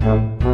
了